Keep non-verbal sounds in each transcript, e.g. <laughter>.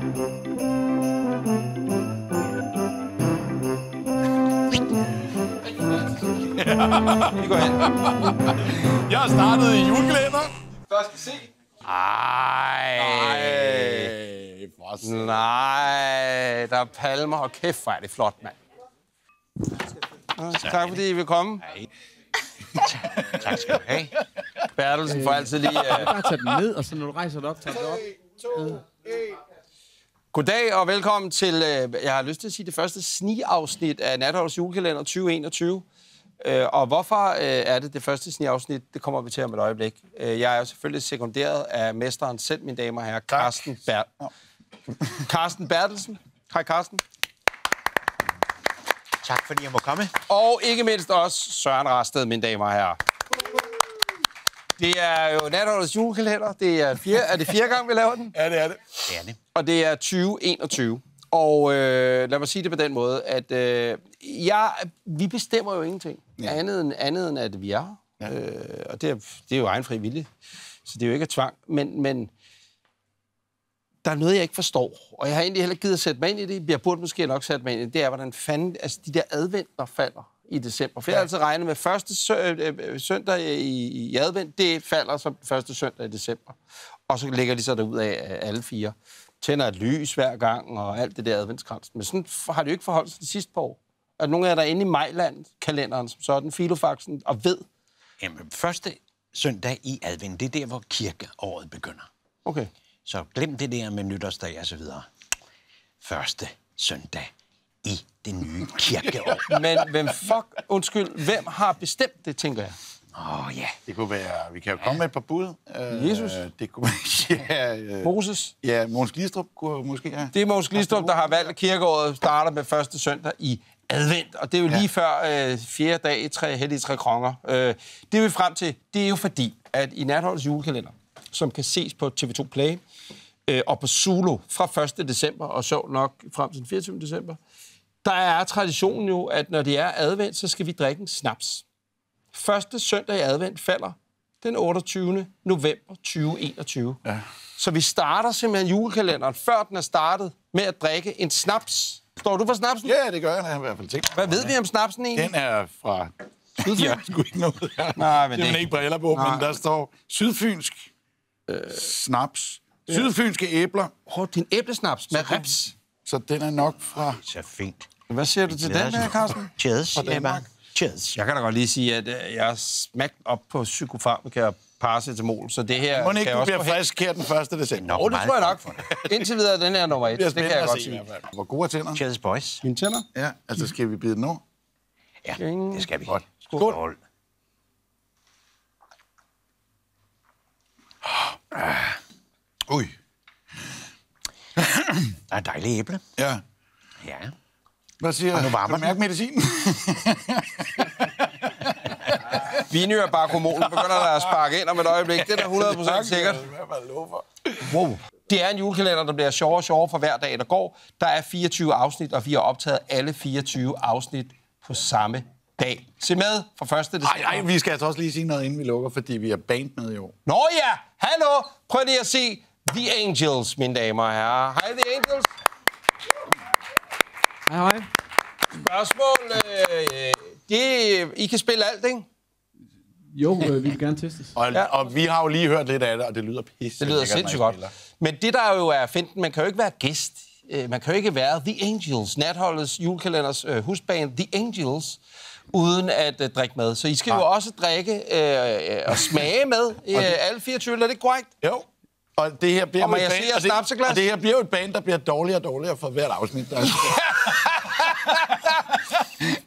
Vi går hen. Jeg har startet i julekalender. Først se. Ej. Ej. Nej, der er palmer, og kæft, hvor er det flot, mand. Tak fordi I vil komme. Tak skal du have. Bertelsen får altid lige... Uh... Bare tag den ned, og så når du rejser dig op, tager den op. Goddag og velkommen til, uh, jeg har lyst til at sige, det første snigafsnit af Natholds julekalender 2021. Uh, og hvorfor uh, er det det første snigafsnit? Det kommer vi til om et øjeblik. Uh, jeg er selvfølgelig sekunderet af mesteren selv, mine damer og herrer, Carsten, Ber- <laughs> Carsten Bertelsen. Hej, Carsten. Tak fordi jeg må komme. Og ikke mindst også Søren Rasted, mine damer og herrer. Det er jo Natholdets julekalender. Det er, fire, er det fjerde gang, vi laver den? Ja, det er det. Det er det. Og det er 2021. Og øh, lad mig sige det på den måde, at øh, jeg, vi bestemmer jo ingenting. Ja. Andet, end, andet end, at vi er her. Ja. Øh, og det er, det er jo egen fri vilje. Så det er jo ikke et tvang. Men, men der er noget, jeg ikke forstår. Og jeg har egentlig heller ikke givet at sætte mig ind i det. Jeg burde måske nok sætte mig ind i det. Det er, hvordan fanden altså, de der adventer falder i december. For jeg har altid regnet med første sø- øh, øh, søndag i, i advent, det falder som første søndag i december. Og så ligger de så derud af øh, alle fire. Tænder et lys hver gang og alt det der adventskrans. Men sådan har det jo ikke forholdt sig de sidste par år. Der nogen af jer, der er inde i Majland-kalenderen, som sådan, filofaxen, og ved? Jamen, første søndag i advent, det er der, hvor kirkeåret begynder. Okay. Så glem det der med nytårsdag og så videre. Første søndag i det nye kirkeår. <laughs> Men hvem fuck, undskyld, hvem har bestemt det, tænker jeg? Åh oh, ja. Det kunne være, vi kan jo komme med et par bud. Øh, Jesus. Det kunne være, <laughs> ja, øh, Moses? ja, Måns Glistrup kunne måske have. Det er Mogens Glistrup, der har valgt, at kirkeåret starter med første søndag i advent. Og det er jo lige før øh, fjerde dag i tre hellige tre kronger. Øh, det er vi frem til, det er jo fordi, at i Natholdets julekalender, som kan ses på TV2 Play, øh, og på Zulu fra 1. december, og så nok frem til den 24. december, der er traditionen jo, at når det er advent, så skal vi drikke en snaps. Første søndag i advent falder den 28. november 2021. Ja. Så vi starter simpelthen julekalenderen, før den er startet, med at drikke en snaps. Står du for snapsen? Ja, det gør jeg, jeg i hvert fald tænkt. Hvad ved vi om snapsen egentlig? Den er fra... <laughs> Jeg har sgu ikke noget her. Nej, men det er det- ikke briller på, Nej. men der står sydfynsk øh, snaps. Sydfynske æbler. Åh, din æblesnaps med reps. Så den er nok fra... Så fint. Hvad siger du til den her, Carsten? Cheers. Danmark. Cheers. Jeg kan da godt lige sige, at øh, jeg har smagt op på psykofarmaka og paracetamol, så det her Må ikke, kan du også bliver frisk her den 1. december. Åh, det tror jeg nok. Indtil videre, den her er nummer et. Det er Det kan jeg godt sige. Hvor gode er tænder? Cheers, boys. Mine tænder? Ja, altså skal vi bide den over? Ja, det skal vi. Godt. Skål. Skål. Ui. Der er dejligt æble. Ja. Ja. Hvad siger Og nu du? varmer du mærke medicinen? <laughs> Vinny og Barkomolen begynder der at sparke ind om et øjeblik. Det er da 100% sikkert. Wow. Det er en julekalender, der bliver sjovere og sjovere for hver dag, der går. Der er 24 afsnit, og vi har optaget alle 24 afsnit på samme dag. Se med fra 1. december. Ej, ej, vi skal altså også lige sige noget, inden vi lukker, fordi vi er band med i år. Nå ja, hallo! Prøv lige at se The Angels, mine damer og herrer. Hej, The Angels. Hej, hej. Spørgsmål. Øh, det, I kan spille alt, ikke? Jo, øh, vi vil gerne testes. Og, ja. og vi har jo lige hørt lidt af det, og det lyder pisse. Det lyder sindssygt godt. Men det, der jo er finten, man kan jo ikke være gæst. Øh, Man kan jo ikke være The Angels, natholdets julekalenders øh, husband The Angels, uden at øh, drikke mad. Så I skal jo også drikke øh, øh, og smage med øh, alle 24, er det korrekt? Jo. Og det her bliver Og jo et jeg band, og det, snapseglas? og det her bliver jo et band, der bliver dårligere og dårligere for hvert afsnit. Der er.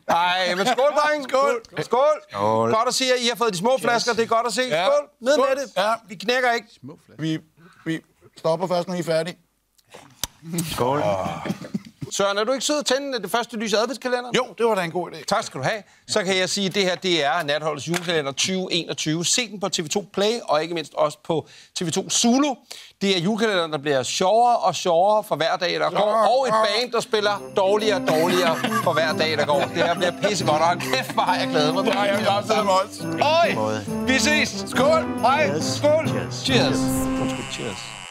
Nej, <laughs> men skål, dreng. Skål. Skål. Skål. Godt at se, at I har fået de små flasker. Det er godt at se. Ja. Skål. Ned Skål. med det. Ja. Vi knækker ikke. vi, vi stopper først, når I er færdige. Skål. Søren, er du ikke sød at tænde det første lys i adventskalenderen? Jo, det var da en god idé. Tak skal du have. Så kan jeg sige, at det her det er Natholdets julekalender 2021. Se den på TV2 Play, og ikke mindst også på TV2 Zulu. Det er julekalenderen, der bliver sjovere og sjovere for hver dag, der går. Og et band, der spiller dårligere og dårligere for hver dag, der går. Det her bliver pissegodt, og kæft, hvor har jeg glædet mig. Ja, jeg vil også sidde med os. Øj, vi ses. Skål. Hej. Skål. Cheers. Cheers. Cheers.